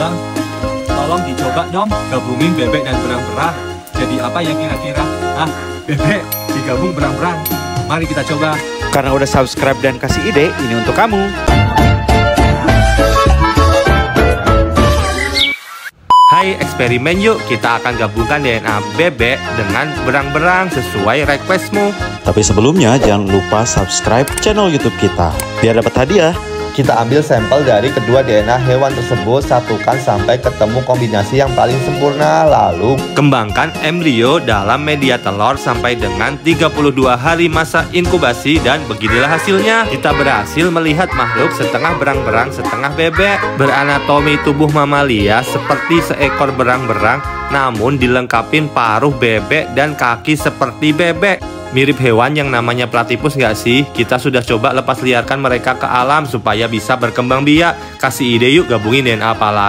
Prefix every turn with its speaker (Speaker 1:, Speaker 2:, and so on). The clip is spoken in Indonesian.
Speaker 1: Bang, tolong dicoba dong gabungin bebek dan berang-berang. Jadi apa ya kira-kira? Ah, bebek digabung berang-berang. Mari kita coba.
Speaker 2: Karena udah subscribe dan kasih ide, ini untuk kamu.
Speaker 3: Hai, eksperimen yuk. Kita akan gabungkan DNA bebek dengan berang-berang sesuai requestmu.
Speaker 2: Tapi sebelumnya jangan lupa subscribe channel YouTube kita biar dapat hadiah.
Speaker 4: Kita ambil sampel dari kedua DNA hewan tersebut, satukan sampai ketemu kombinasi yang paling sempurna, lalu
Speaker 3: Kembangkan embrio dalam media telur sampai dengan 32 hari masa inkubasi dan beginilah hasilnya. Kita berhasil melihat makhluk setengah berang-berang, setengah bebek. Beranatomi tubuh mamalia seperti seekor berang-berang namun dilengkapin paruh bebek dan kaki seperti bebek. Mirip hewan yang namanya platipus nggak sih? Kita sudah coba lepas liarkan mereka ke alam supaya bisa berkembang biak. Kasih ide yuk gabungin DNA apa lagi.